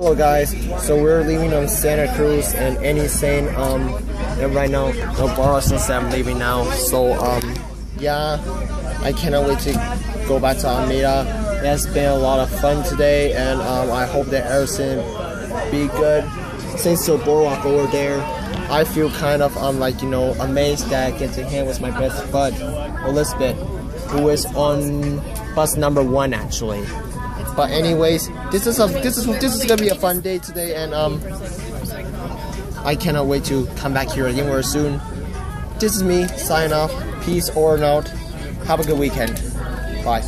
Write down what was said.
Hello guys, so we're leaving on Santa Cruz and Annie's saying um and right now the no Boris I'm leaving now. So um yeah I cannot wait to go back to Alameda. It has been a lot of fun today and um, I hope that everything be good. Since the boardwalk over there, I feel kind of um like you know amazed that I get to hang with my best bud Elizabeth, who is on bus number one actually. But anyways, this is a this is this is gonna be a fun day today, and um, I cannot wait to come back here again very soon. This is me signing off. Peace or not. Have a good weekend. Bye.